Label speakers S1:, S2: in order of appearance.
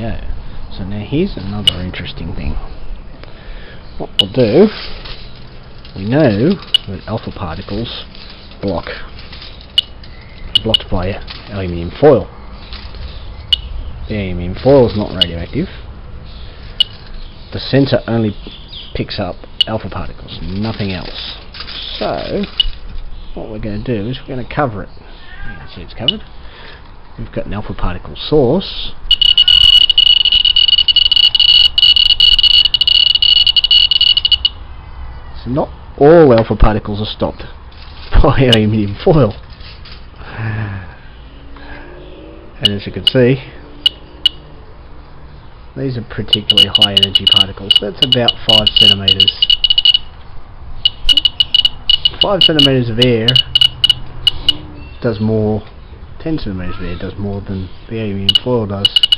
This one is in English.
S1: go. So now here's another interesting thing. What we'll do, we know that alpha particles block blocked by aluminium foil. The aluminium foil is not radioactive. The sensor only picks up alpha particles, nothing else. So, what we're going to do is we're going to cover it. See it's covered. We've got an alpha particle source. So not all alpha particles are stopped by aluminium foil. And as you can see, these are particularly high energy particles. That's about 5 centimeters. 5 centimeters of air does more, 10 centimeters of air does more than the aluminium foil does.